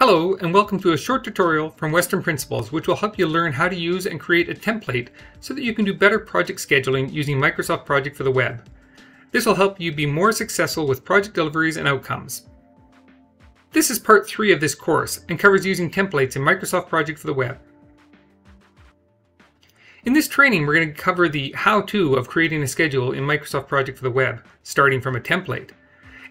Hello and welcome to a short tutorial from Western Principles which will help you learn how to use and create a template so that you can do better project scheduling using Microsoft Project for the web. This will help you be more successful with project deliveries and outcomes. This is part 3 of this course and covers using templates in Microsoft Project for the web. In this training we're going to cover the how-to of creating a schedule in Microsoft Project for the web, starting from a template.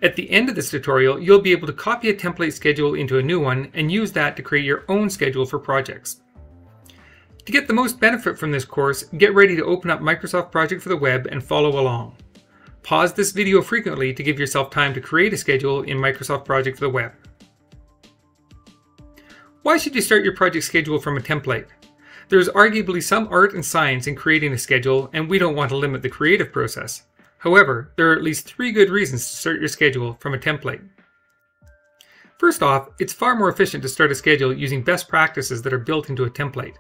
At the end of this tutorial, you'll be able to copy a template schedule into a new one and use that to create your own schedule for projects. To get the most benefit from this course, get ready to open up Microsoft Project for the web and follow along. Pause this video frequently to give yourself time to create a schedule in Microsoft Project for the web. Why should you start your project schedule from a template? There's arguably some art and science in creating a schedule, and we don't want to limit the creative process. However, there are at least three good reasons to start your schedule from a template. First off, it's far more efficient to start a schedule using best practices that are built into a template.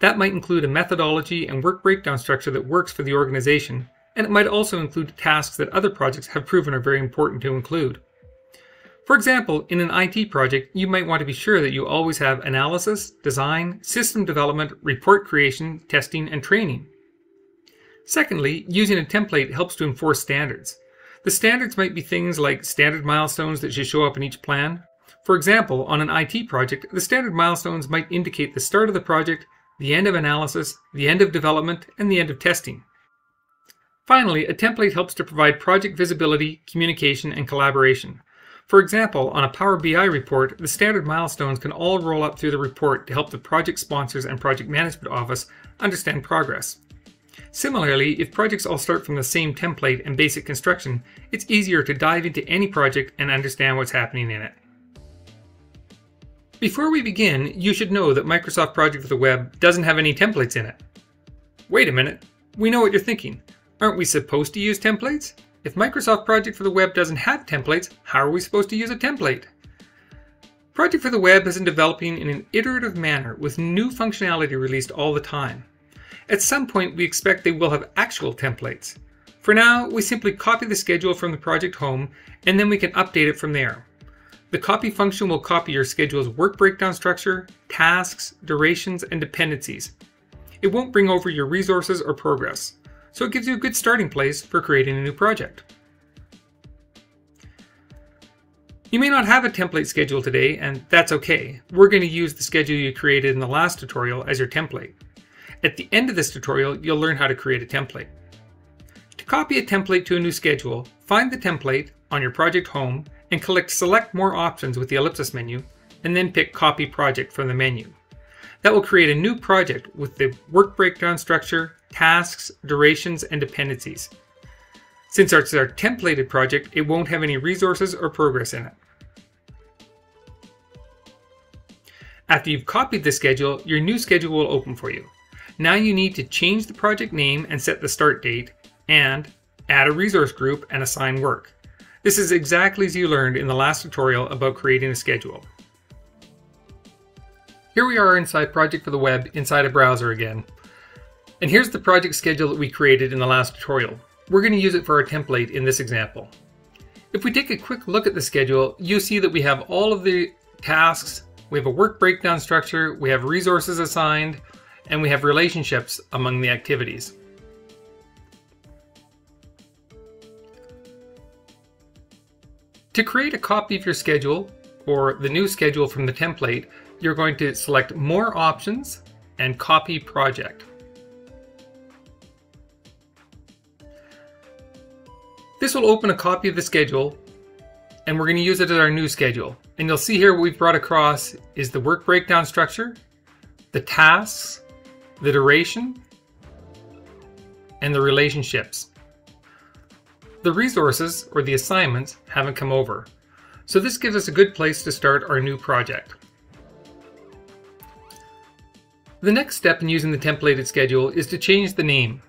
That might include a methodology and work breakdown structure that works for the organization, and it might also include tasks that other projects have proven are very important to include. For example, in an IT project, you might want to be sure that you always have analysis, design, system development, report creation, testing, and training. Secondly, using a template helps to enforce standards. The standards might be things like standard milestones that should show up in each plan. For example, on an IT project, the standard milestones might indicate the start of the project, the end of analysis, the end of development, and the end of testing. Finally, a template helps to provide project visibility, communication, and collaboration. For example, on a Power BI report, the standard milestones can all roll up through the report to help the project sponsors and project management office understand progress. Similarly, if projects all start from the same template and basic construction, it's easier to dive into any project and understand what's happening in it. Before we begin, you should know that Microsoft Project for the Web doesn't have any templates in it. Wait a minute, we know what you're thinking. Aren't we supposed to use templates? If Microsoft Project for the Web doesn't have templates, how are we supposed to use a template? Project for the Web has been developing in an iterative manner with new functionality released all the time. At some point, we expect they will have actual templates. For now, we simply copy the schedule from the project home, and then we can update it from there. The copy function will copy your schedule's work breakdown structure, tasks, durations, and dependencies. It won't bring over your resources or progress, so it gives you a good starting place for creating a new project. You may not have a template schedule today, and that's okay. We're going to use the schedule you created in the last tutorial as your template. At the end of this tutorial, you'll learn how to create a template. To copy a template to a new schedule, find the template on your project home and click Select More Options with the ellipsis menu, and then pick Copy Project from the menu. That will create a new project with the work breakdown structure, tasks, durations, and dependencies. Since it's our templated project, it won't have any resources or progress in it. After you've copied the schedule, your new schedule will open for you. Now you need to change the project name and set the start date, and add a resource group and assign work. This is exactly as you learned in the last tutorial about creating a schedule. Here we are inside Project for the Web inside a browser again. And here's the project schedule that we created in the last tutorial. We're going to use it for our template in this example. If we take a quick look at the schedule, you see that we have all of the tasks, we have a work breakdown structure, we have resources assigned, and we have relationships among the activities. To create a copy of your schedule or the new schedule from the template, you're going to select More Options and Copy Project. This will open a copy of the schedule and we're going to use it as our new schedule. And you'll see here what we've brought across is the work breakdown structure, the tasks, the duration, and the relationships. The resources, or the assignments, haven't come over, so this gives us a good place to start our new project. The next step in using the templated schedule is to change the name.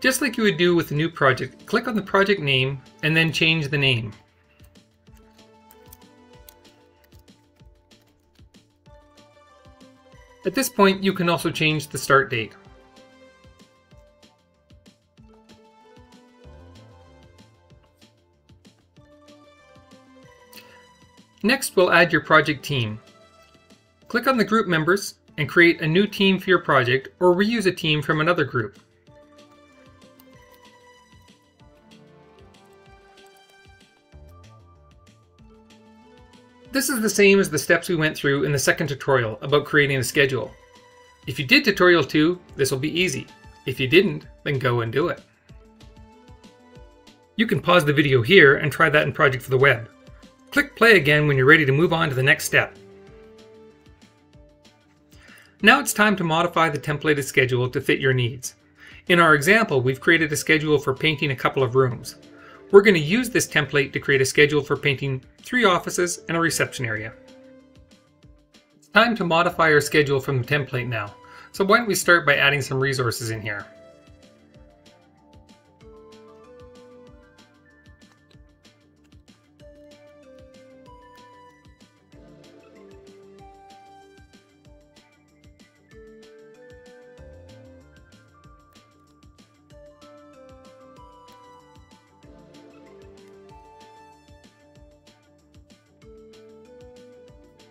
Just like you would do with a new project, click on the project name and then change the name. At this point, you can also change the start date. Next, we'll add your project team. Click on the group members and create a new team for your project or reuse a team from another group. This is the same as the steps we went through in the second tutorial about creating a schedule. If you did tutorial 2, this will be easy. If you didn't, then go and do it. You can pause the video here and try that in Project for the Web. Click play again when you're ready to move on to the next step. Now it's time to modify the templated schedule to fit your needs. In our example, we've created a schedule for painting a couple of rooms. We're going to use this template to create a schedule for painting three offices and a reception area. It's time to modify our schedule from the template now. So why don't we start by adding some resources in here.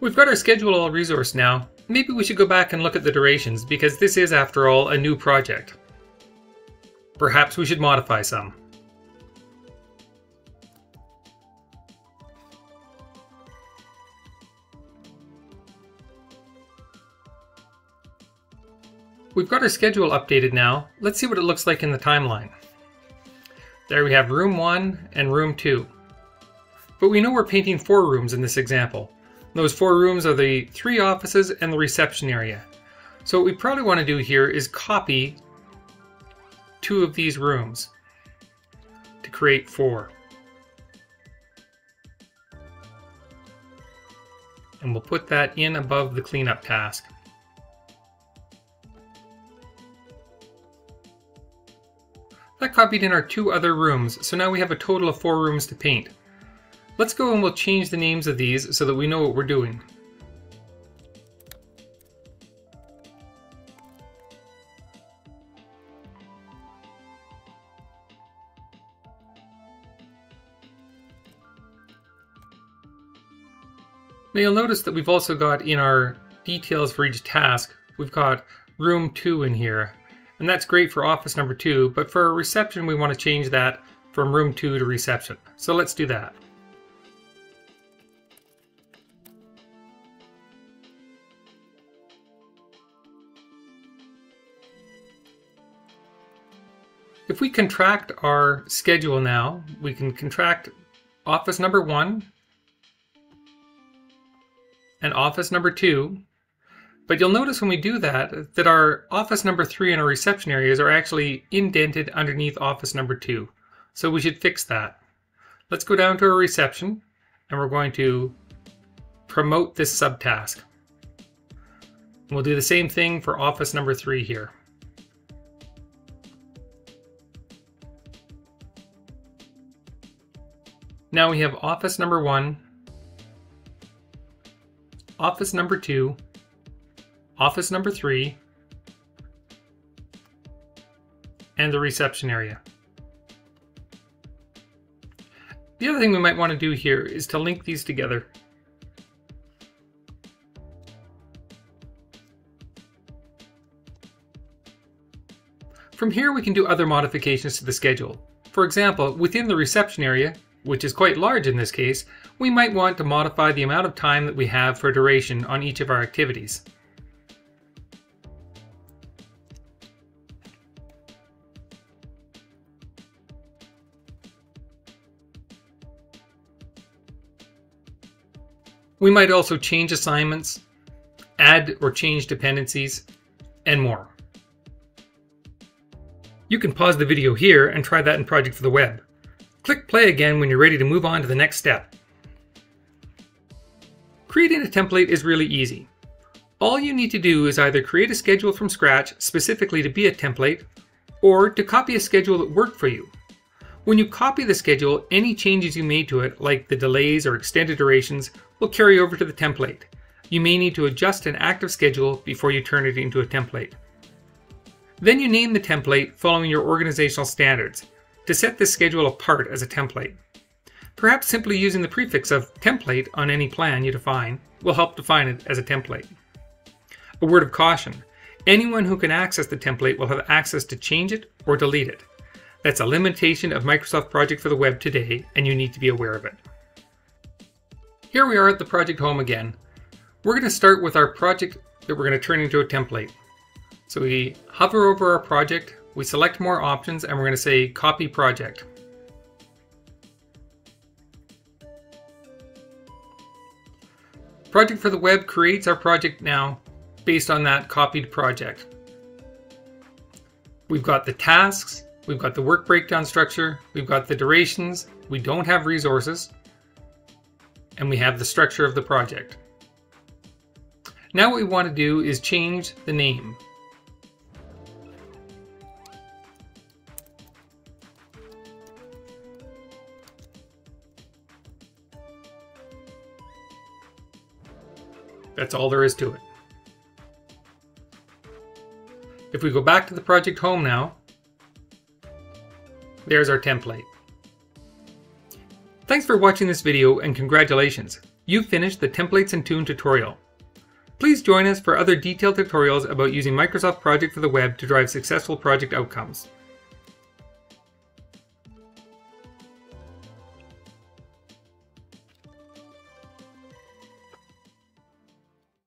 We've got our schedule all resource now. Maybe we should go back and look at the durations because this is, after all, a new project. Perhaps we should modify some. We've got our schedule updated now. Let's see what it looks like in the timeline. There we have room 1 and room 2. But we know we're painting four rooms in this example. Those four rooms are the three offices and the reception area. So what we probably want to do here is copy two of these rooms to create four. And we'll put that in above the cleanup task. That copied in our two other rooms, so now we have a total of four rooms to paint. Let's go and we'll change the names of these so that we know what we're doing. Now you'll notice that we've also got in our details for each task, we've got room 2 in here. And that's great for office number 2, but for reception we want to change that from room 2 to reception. So let's do that. If we contract our schedule now, we can contract office number one and office number two. But you'll notice when we do that, that our office number three and our reception areas are actually indented underneath office number two. So we should fix that. Let's go down to our reception and we're going to promote this subtask. We'll do the same thing for office number three here. Now we have office number one, office number two, office number three, and the reception area. The other thing we might want to do here is to link these together. From here we can do other modifications to the schedule. For example, within the reception area, which is quite large in this case, we might want to modify the amount of time that we have for duration on each of our activities. We might also change assignments, add or change dependencies, and more. You can pause the video here and try that in Project for the Web. Click play again when you're ready to move on to the next step. Creating a template is really easy. All you need to do is either create a schedule from scratch specifically to be a template, or to copy a schedule that worked for you. When you copy the schedule, any changes you made to it, like the delays or extended durations, will carry over to the template. You may need to adjust an active schedule before you turn it into a template. Then you name the template following your organizational standards, to set this schedule apart as a template. Perhaps simply using the prefix of template on any plan you define will help define it as a template. A word of caution. Anyone who can access the template will have access to change it or delete it. That's a limitation of Microsoft Project for the Web today, and you need to be aware of it. Here we are at the project home again. We're going to start with our project that we're going to turn into a template. So we hover over our project, we select more options, and we're going to say copy project. Project for the Web creates our project now based on that copied project. We've got the tasks, we've got the work breakdown structure, we've got the durations, we don't have resources, and we have the structure of the project. Now what we want to do is change the name. That's all there is to it. If we go back to the project home now, there's our template. Thanks for watching this video and congratulations! You've finished the Templates and Tune tutorial. Please join us for other detailed tutorials about using Microsoft Project for the Web to drive successful project outcomes.